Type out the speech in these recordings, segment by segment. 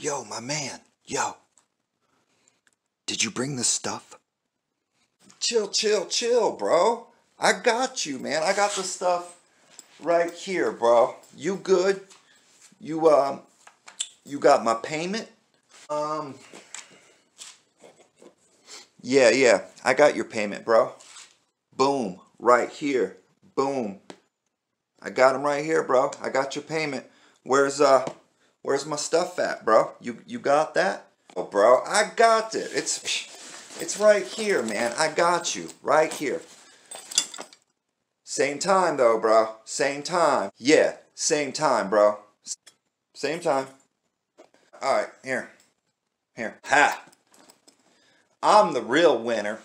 Yo, my man. Yo. Did you bring the stuff? Chill, chill, chill, bro. I got you, man. I got the stuff right here, bro. You good? You um you got my payment? Um Yeah, yeah. I got your payment, bro. Boom, right here. Boom. I got them right here, bro. I got your payment. Where's uh where's my stuff at, bro? You you got that? Oh, bro, I got it. It's it's right here, man. I got you. Right here. Same time though, bro. Same time. Yeah, same time, bro. Same time. All right, here. Here. Ha. I'm the real winner.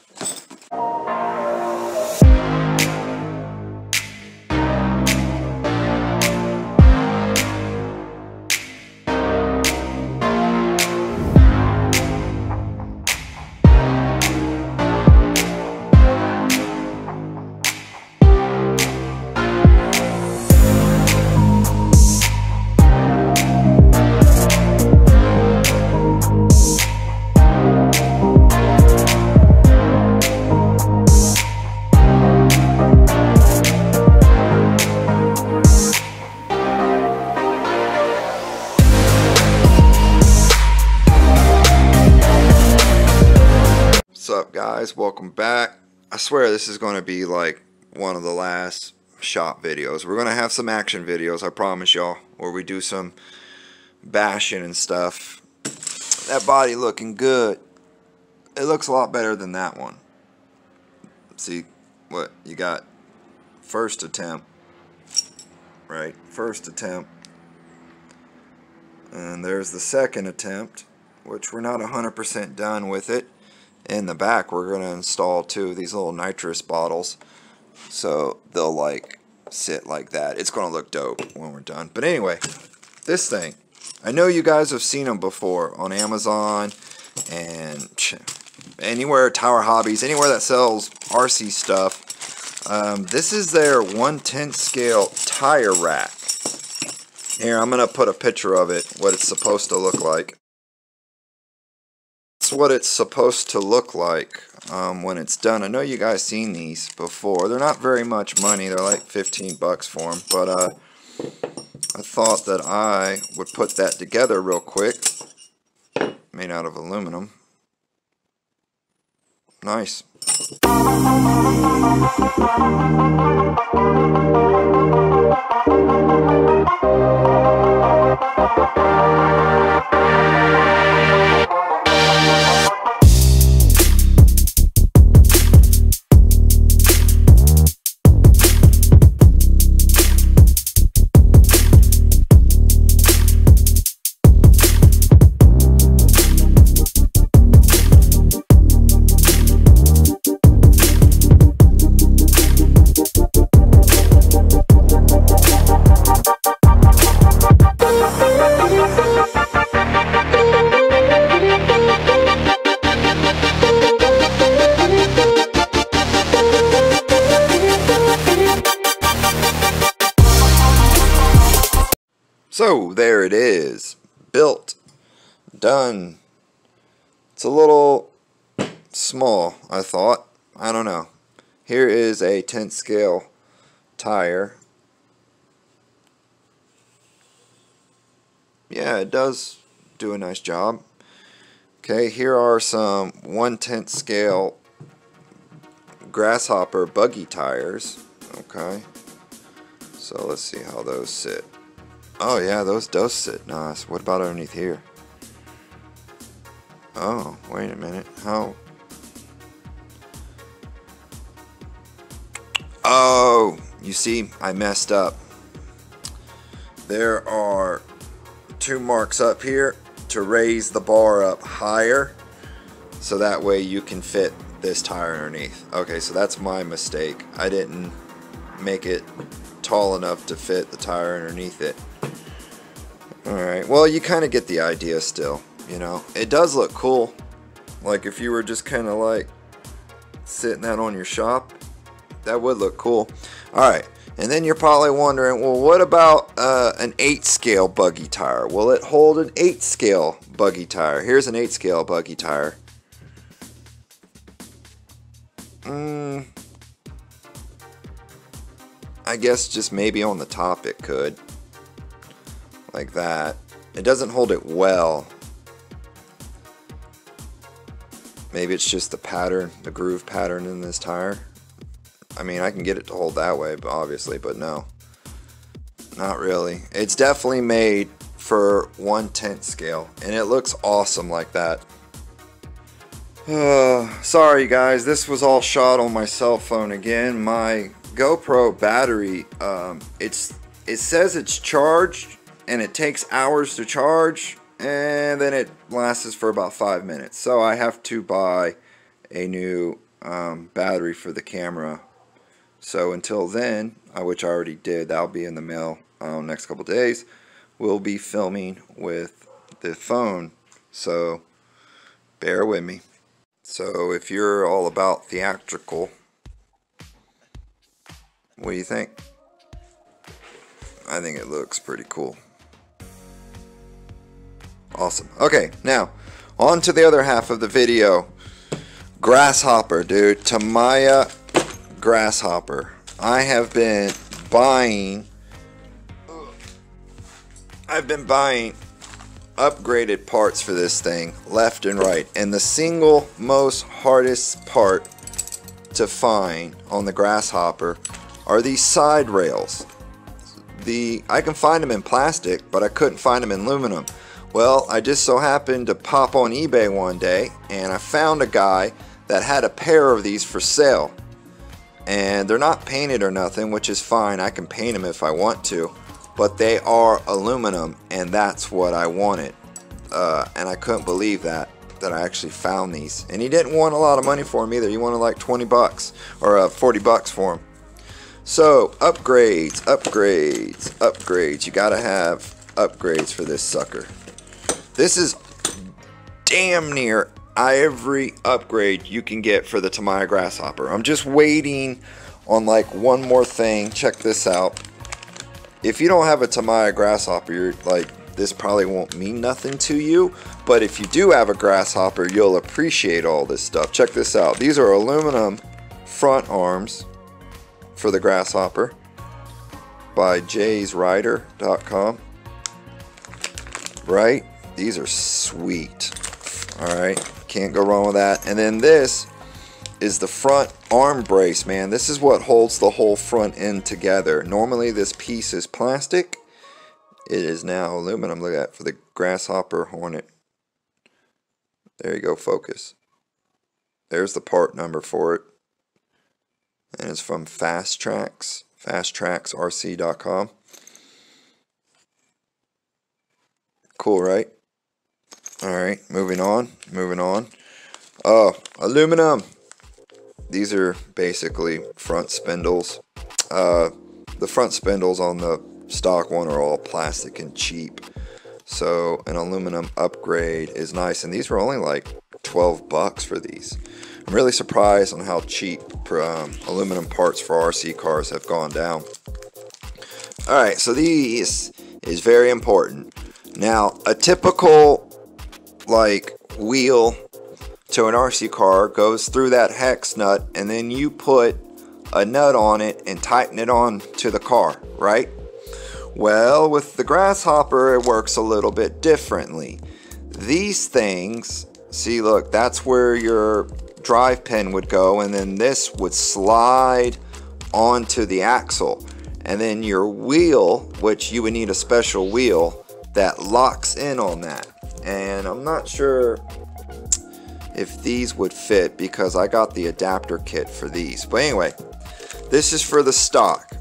Up, guys? Welcome back. I swear this is going to be like one of the last shop videos. We're going to have some action videos, I promise y'all, where we do some bashing and stuff. That body looking good. It looks a lot better than that one. See what you got? First attempt. Right? First attempt. And there's the second attempt, which we're not 100% done with it in the back we're going to install two of these little nitrous bottles. So they'll like sit like that. It's going to look dope when we're done. But anyway this thing. I know you guys have seen them before on Amazon and anywhere Tower Hobbies anywhere that sells RC stuff. Um, this is their 110 scale tire rack. Here I'm going to put a picture of it what it's supposed to look like that's what it's supposed to look like um, when it's done. I know you guys seen these before. They're not very much money. They're like 15 bucks for them. But uh, I thought that I would put that together real quick. Made out of aluminum. Nice. So there it is. Built. Done. It's a little small, I thought. I don't know. Here is a 10th scale tire. Yeah, it does do a nice job. Okay, here are some 1 10th scale grasshopper buggy tires. Okay. So let's see how those sit. Oh yeah, those does sit nice. What about underneath here? Oh, wait a minute. How? Oh, you see, I messed up. There are two marks up here to raise the bar up higher so that way you can fit this tire underneath. Okay, so that's my mistake. I didn't make it tall enough to fit the tire underneath it. Alright, well you kind of get the idea still, you know. It does look cool. Like if you were just kind of like sitting that on your shop, that would look cool. Alright, And then you're probably wondering, well, what about uh, an 8 scale buggy tire? Will it hold an 8 scale buggy tire? Here's an 8 scale buggy tire. Mm, I guess just maybe on the top it could. Like that. It doesn't hold it well. Maybe it's just the pattern, the groove pattern in this tire. I mean, I can get it to hold that way, but obviously, but no. Not really. It's definitely made for one tenth scale, and it looks awesome like that. Uh, sorry guys, this was all shot on my cell phone again. My GoPro battery, um, it's it says it's charged, and it takes hours to charge, and then it lasts for about five minutes. So I have to buy a new um, battery for the camera so until then, uh, which I already did, that'll be in the mail uh, next couple days, we'll be filming with the phone. So bear with me. So if you're all about theatrical, what do you think? I think it looks pretty cool. Awesome. Okay, now on to the other half of the video. Grasshopper, dude. Tamiya grasshopper. I have been buying I've been buying upgraded parts for this thing left and right and the single most hardest part to find on the grasshopper are these side rails the I can find them in plastic but I couldn't find them in aluminum well I just so happened to pop on eBay one day and I found a guy that had a pair of these for sale. And they're not painted or nothing which is fine. I can paint them if I want to. But they are aluminum and that's what I wanted. Uh, and I couldn't believe that that I actually found these. And he didn't want a lot of money for them either. He wanted like 20 bucks or uh, 40 bucks for them so upgrades upgrades upgrades. You gotta have upgrades for this sucker this is damn near every upgrade you can get for the Tamiya Grasshopper. I'm just waiting on like one more thing. Check this out. If you don't have a Tamiya Grasshopper, you're like, this probably won't mean nothing to you. But if you do have a Grasshopper, you'll appreciate all this stuff. Check this out. These are aluminum front arms for the Grasshopper by jaysrider.com. Right? These are sweet. Alright. Can't go wrong with that. And then this is the front arm brace, man. This is what holds the whole front end together. Normally this piece is plastic. It is now aluminum. Look at that for the Grasshopper Hornet. There you go, focus. There's the part number for it. And it's from Fast Tracks, fasttracksrc.com. Cool, right? Alright, moving on, moving on. Oh, aluminum. These are basically front spindles. Uh, the front spindles on the stock one are all plastic and cheap. So an aluminum upgrade is nice. And these were only like 12 bucks for these. I'm really surprised on how cheap um, aluminum parts for RC cars have gone down. Alright, so these is very important. Now, a typical like wheel to an RC car goes through that hex nut and then you put a nut on it and tighten it on to the car, right? Well, with the Grasshopper, it works a little bit differently. These things, see look, that's where your drive pin would go and then this would slide onto the axle. And then your wheel, which you would need a special wheel that locks in on that and I'm not sure if these would fit because I got the adapter kit for these. But anyway, this is for the stock,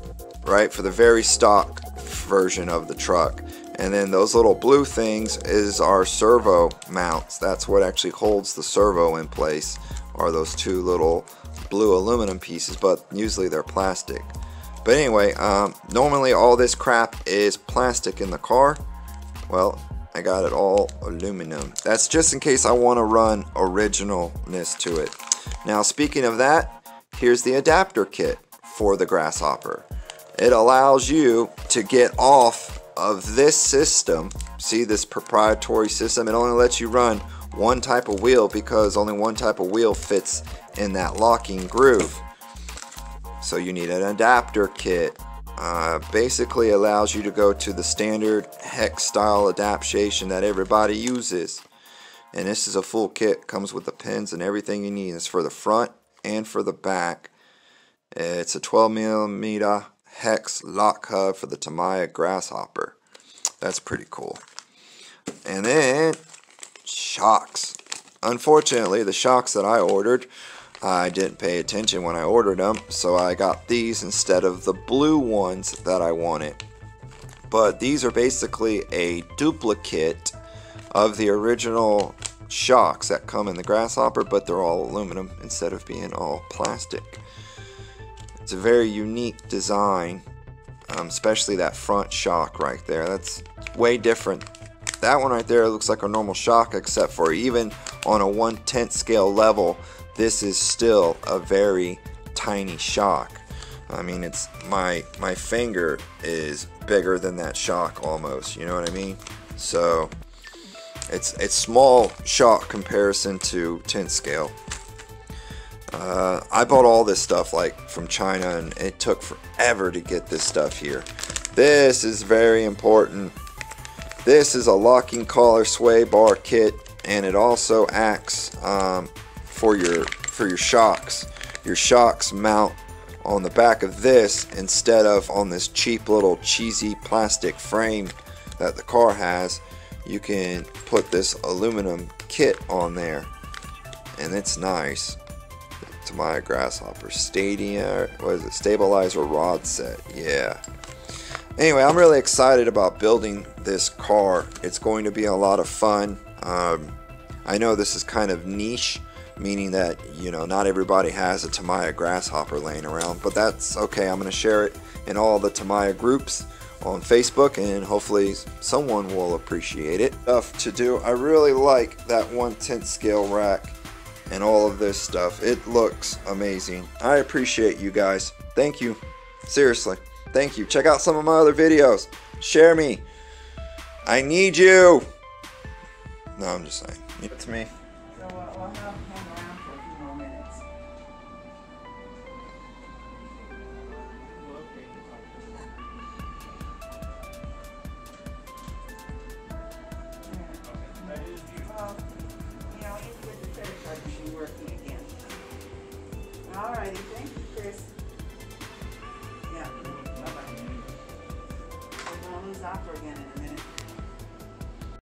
right? For the very stock version of the truck. And then those little blue things is our servo mounts. That's what actually holds the servo in place are those two little blue aluminum pieces, but usually they're plastic. But anyway, um, normally all this crap is plastic in the car. Well, I got it all aluminum. That's just in case I want to run originalness to it. Now speaking of that, here's the adapter kit for the Grasshopper. it allows you to get off of this system. See this proprietary system? It only lets you run one type of wheel because only one type of wheel fits in that locking groove. So you need an adapter kit. Uh, basically allows you to go to the standard hex style adaptation that everybody uses. And this is a full kit, comes with the pins and everything you need. It's for the front and for the back. It's a 12 millimeter hex lock hub for the Tamiya Grasshopper. That's pretty cool. And then shocks. Unfortunately, the shocks that I ordered, I didn't pay attention when I ordered them, so I got these instead of the blue ones that I wanted. But these are basically a duplicate of the original shocks that come in the Grasshopper, but they're all aluminum instead of being all plastic. It's a very unique design, um, especially that front shock right there. That's way different. That one right there looks like a normal shock, except for even on a 1 10th scale level, this is still a very tiny shock. I mean, it's my my finger is bigger than that shock almost. You know what I mean? So it's it's small shock comparison to 10 scale. Uh, I bought all this stuff like from China and it took forever to get this stuff here. This is very important. This is a locking collar sway bar kit and it also acts um, for your for your shocks. Your shocks mount on the back of this instead of on this cheap little cheesy plastic frame that the car has. You can put this aluminum kit on there and it's nice. Tamiya grasshopper stadia what is it? Stabilizer rod set yeah. Anyway i'm really excited about building this car. It's going to be a lot of fun. Um, i know this is kind of niche meaning that you know not everybody has a Tamiya grasshopper laying around but that's okay I'm gonna share it in all the Tamiya groups on Facebook and hopefully someone will appreciate it stuff to do I really like that 1 10th scale rack and all of this stuff. It looks amazing. I appreciate you guys. Thank you. Seriously. Thank you. Check out some of my other videos. Share me. I need you. No, I'm just saying. It's me.